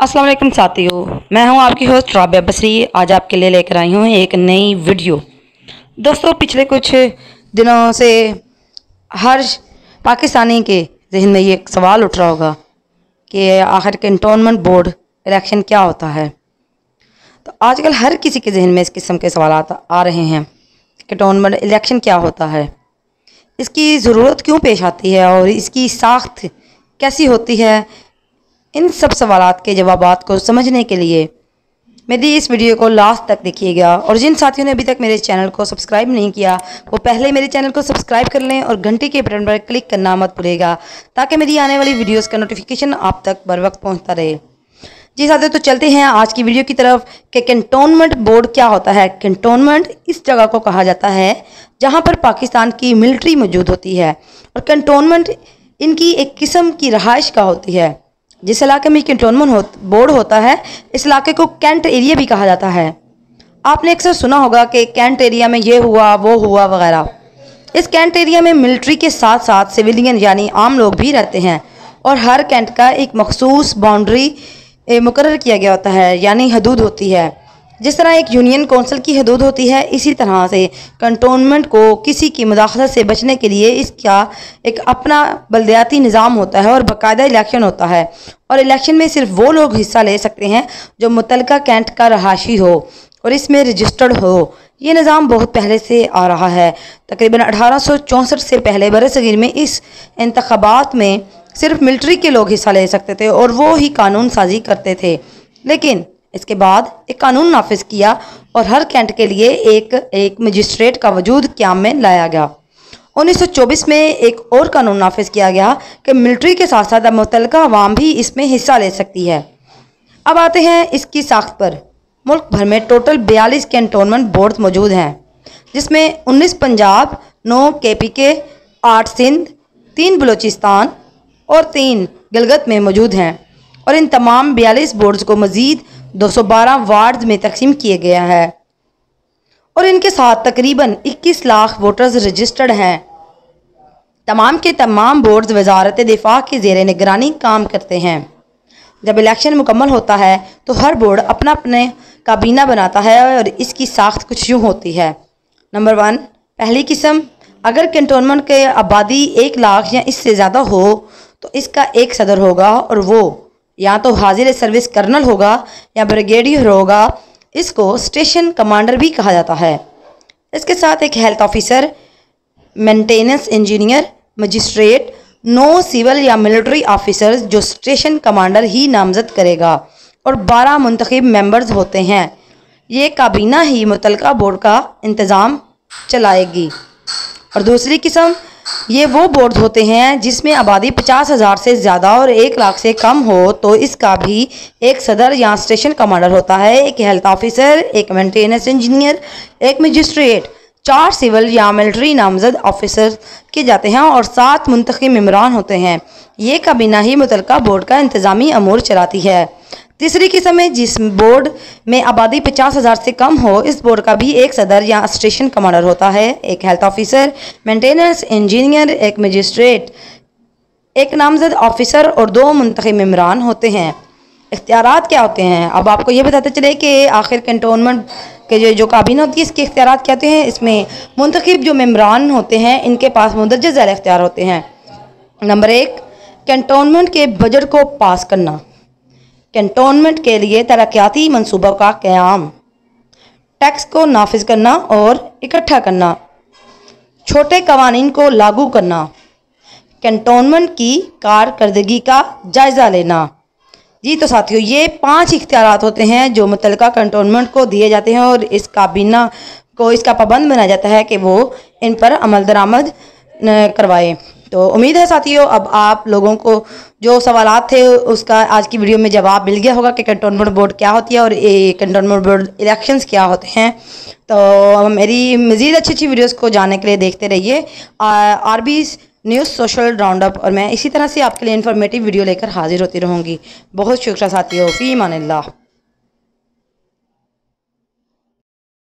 वालेकुम साथियों, मैं हूँ आपकी होस्ट राबिया बसरी। आज आपके लिए लेकर आई हूँ एक नई वीडियो। दोस्तों, पिछले कुछ दिनों से हर पाकिस्तानी के जहन में ये एक सवाल उठ रहा होगा कि आखिर कंटोनमेंट बोर्ड इलेक्शन क्या होता है? तो आजकल हर किसी के जहन में इस किस्म के सवाल आ रहे हैं कंटोनमेंट इलेक्शन क्या होता है। इसकी ज़रूरत क्यों पेश आती है और इसकी साख्त कैसी होती है? इन सब सवाल के जवाब को समझने के लिए मेरी इस वीडियो को लास्ट तक देखिएगा और जिन साथियों ने अभी तक मेरे चैनल को सब्सक्राइब नहीं किया, वो पहले मेरे चैनल को सब्सक्राइब कर लें और घंटे के बटन पर क्लिक करना मत भूलेगा, ताकि मेरी आने वाली वीडियोस का नोटिफिकेशन आप तक बर वक्त पहुँचता रहे। जी साथियों तो चलते हैं आज की वीडियो की तरफ़ कि कंटोनमेंट बोर्ड क्या होता है। कंटोनमेंट इस जगह को कहा जाता है जहाँ पर पाकिस्तान की मिलिट्री मौजूद होती है। और कंटोनमेंट इनकी एक किस्म की रहाइश का होती है। जिस इलाके में कंटोनमेंट हो, बोर्ड होता है इस इलाके को कैंट एरिया भी कहा जाता है। आपने अक्सर सुना होगा कि कैंट एरिया में ये हुआ वो हुआ वगैरह। इस कैंट एरिया में मिलिट्री के साथ साथ सिविलियन यानी आम लोग भी रहते हैं और हर कैंट का एक मखसूस बाउंड्री मुकर किया गया होता है यानी हदूद होती है। जिस तरह एक यूनियन कौंसिल की हदूद होती है, इसी तरह से कंटोनमेंट को किसी की मुदाखलत से बचने के लिए इसका एक अपना बलदियाती निज़ाम होता है और बाकायदा इलेक्शन होता है। और इलेक्शन में सिर्फ़ वो लोग हिस्सा ले सकते हैं जो मुतल कैंट का रहाशी हो और इसमें रजिस्टर्ड हो। ये निज़ाम बहुत पहले से आ रहा है। तकरीबन अठारह से पहले बर सग़ीर में इस इंतबात में सिर्फ़ मिल्ट्री के लोग हिस्सा ले सकते थे और वो ही कानून साजी करते थे। लेकिन इसके बाद एक कानून नाफिज किया और हर कैंट के लिए एक एक मजिस्ट्रेट का वजूद क्याम में लाया गया। 1924 में एक और कानून नाफिज किया गया कि मिलिट्री के साथ साथ मुतल अवाम भी इसमें हिस्सा ले सकती है। अब आते हैं इसकी साख्त पर। मुल्क भर में टोटल बयालीस कैंटोनमेंट बोर्ड मौजूद हैं, जिसमें 19 पंजाब, नौ के पी के आठ सिंध, तीन बलूचिस्तान और तीन गलगत में मौजूद हैं। और इन तमाम बयालीस बोर्ड्स को मज़ीद 212 वार्ड में तकसीम किया गया है। और इनके साथ तकरीबन 21 लाख वोटर्स रजिस्टर्ड हैं। तमाम के तमाम बोर्ड्स वजारत दिफा के जेर निगरानी काम करते हैं। जब इलेक्शन मुकम्मल होता है तो हर बोर्ड अपना अपने काबीना बनाता है और इसकी साख्त कुछ यूँ होती है। नंबर वन, पहली किस्म, अगर कंटोनमेंट के आबादी एक लाख या इससे ज़्यादा हो तो इसका एक सदर होगा और वो या तो हाजिर सर्विस कर्नल होगा या ब्रिगेडियर होगा, इसको स्टेशन कमांडर भी कहा जाता है। इसके साथ एक health officer maintenance engineer magistrate no civil या मिलिट्री ऑफिसर्स जो स्टेशन कमांडर ही नामजद करेगा और 12 मुंतखब मेंबर्स होते हैं। ये काबीना ही मुतल बोर्ड का इंतज़ाम चलाएगी। और दूसरी किस्म ये वो बोर्ड होते हैं जिसमें आबादी पचास हज़ार से ज़्यादा और एक लाख से कम हो तो इसका भी एक सदर या स्टेशन कमांडर होता है, एक हेल्थ ऑफिसर एक मेंटेनेंस इंजीनियर एक मजिस्ट्रेट चार सिविल या मिलिट्री नामजद ऑफिसर के जाते हैं और सात मुंतखब मम्बरान होते हैं। ये काबीना ही मुतल बोर्ड का इंतज़ामी अमूर चलाती है। तीसरी किस्म है, जिस बोर्ड में आबादी पचास हज़ार से कम हो, इस बोर्ड का भी एक सदर या स्टेशन कमांडर होता है। एक हेल्थ ऑफिसर मेंटेनेंस इंजीनियर एक मजिस्ट्रेट एक नामजद ऑफिसर और दो मुंतब मम्बरान होते हैं। इख्तियार क्या होते हैं? अब आपको ये बताते चले कि आखिर कंटोनमेंट के जो जो काबीना होती है, इसके इख्तियार क्या होते हैं? इसमें मुंतखब जो मम्बरान होते हैं, इनके पास मुंदज ज़ैर इख्तियार होते हैं। नंबर एक कंटोनमेंट के बजट को पास करना। कंटोनमेंट के लिए तरक्याती मनसूबों का क़्याम। टैक्स को नाफिज करना और इकट्ठा करना। छोटे कवानीन को लागू करना। कंटोनमेंट की कारकर्दगी का जायज़ा लेना। जी तो साथियों, ये पाँच इख्तियार होते हैं जो मुतल कंटोनमेंट को दिए जाते हैं और इस काबीना को, इसका पाबंद बनाया जाता है कि वो इन पर अमल दरामद करवाए। तो उम्मीद है साथियों, अब आप लोगों को जो सवाल थे, उसका आज की वीडियो में जवाब मिल गया होगा कि कंटोनमेंट बोर्ड क्या होती है और ये कंटोनमेंट बोर्ड इलेक्शंस क्या होते हैं। तो मेरी मज़ीद अच्छी अच्छी वीडियोस को जानने के लिए देखते रहिए। R B news social round up और मैं इसी तरह से आपके लिए इन्फॉर्मेटिव वीडियो लेकर हाजिर होती रहूँगी। बहुत शुक्रिया साथियों, फ़ी मान